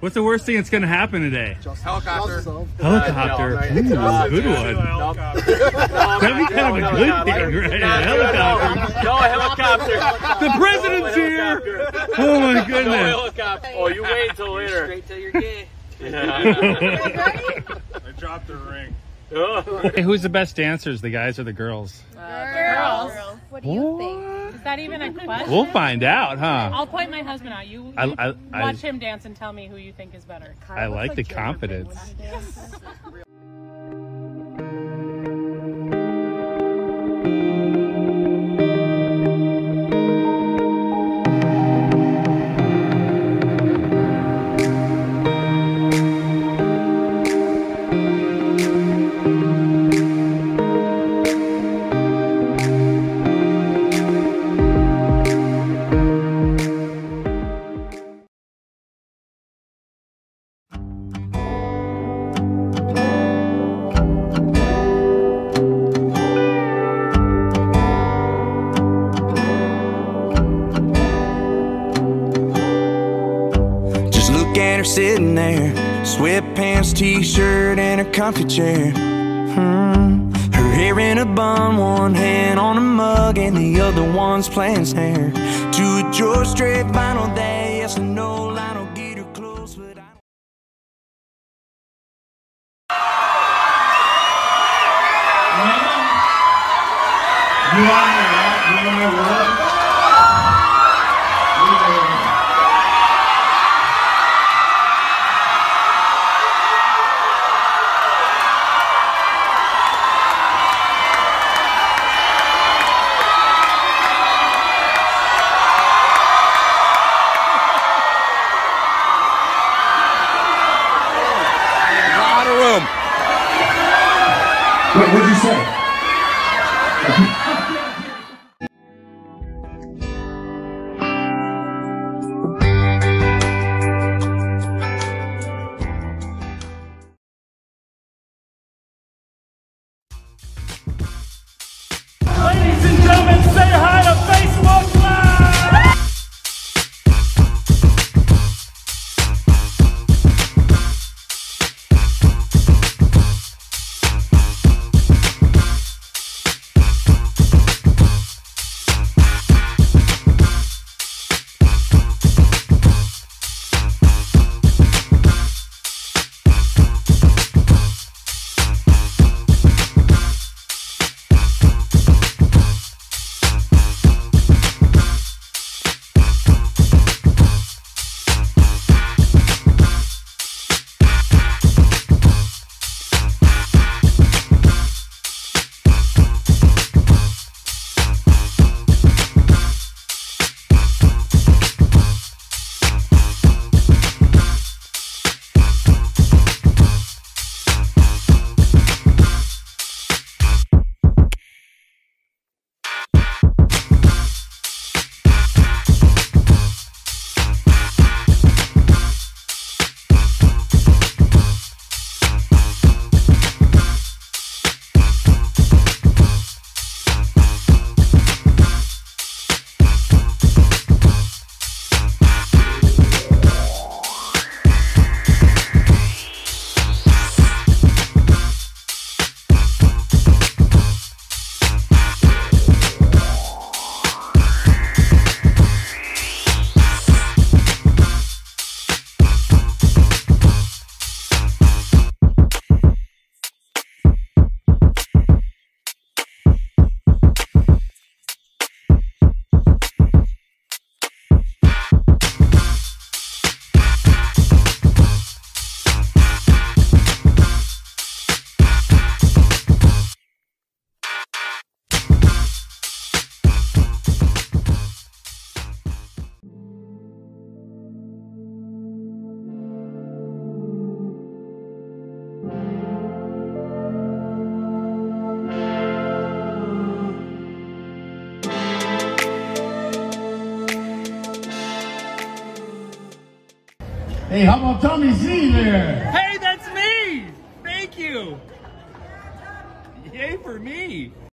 What's the worst thing that's gonna happen today? Helicopter. Helicopter. Uh, Ooh, no, good one. no, That'd be kind of a good thing, right? A helicopter. No helicopter. The president's here. Oh my No goodness. helicopter. Oh, you wait until later. Straight till you're gay. I dropped the ring. Oh. Hey, who's the best dancers, the guys or the girls? Girls. What do you think? Is that even a question? We'll find out, huh? I'll point my husband out. You, you I- I- I- watch him dance and tell me who you think is better. I like the confidence. There, sweatpants, t-shirt, and a comfy chair. Hmm. Her hair in a bun, one hand on a mug, and the other one's playing snare. To a George Strait vinyl day, yes or no, get her close, but I. You on my rock? You on What, what'd you say? Ladies and gentlemen, say hi Hey, how about Tommy Z there? Hey, that's me! Thank you! Yay for me!